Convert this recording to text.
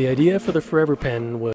The idea for the Forever Pen was